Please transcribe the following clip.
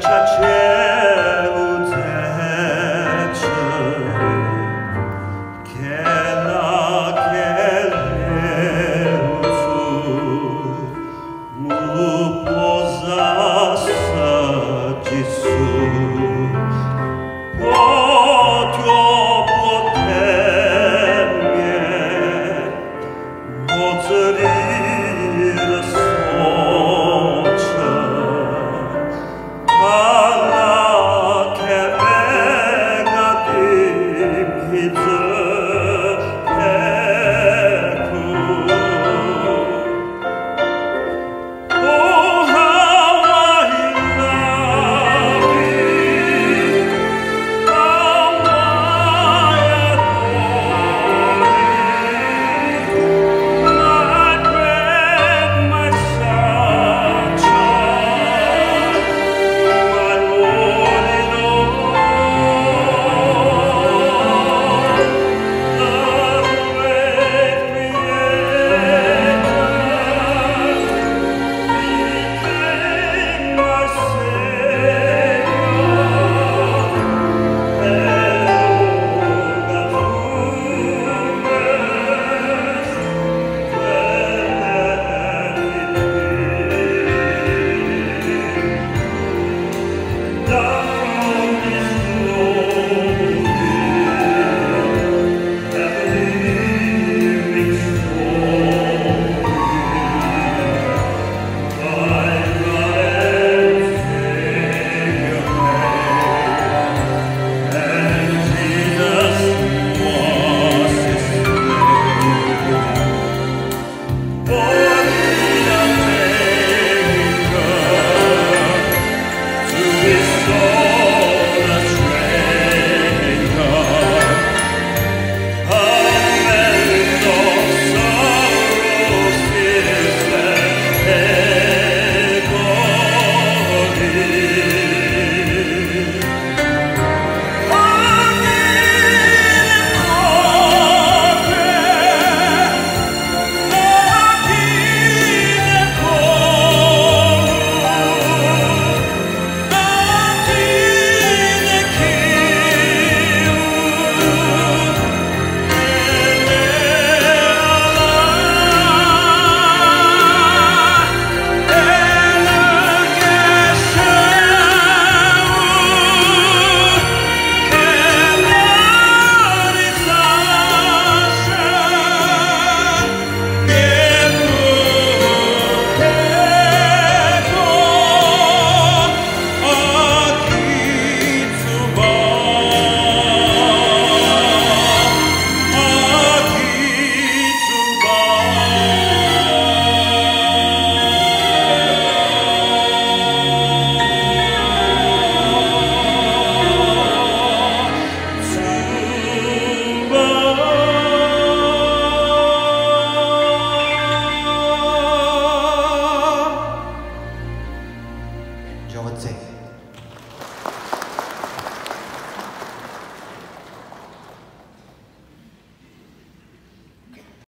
touch it.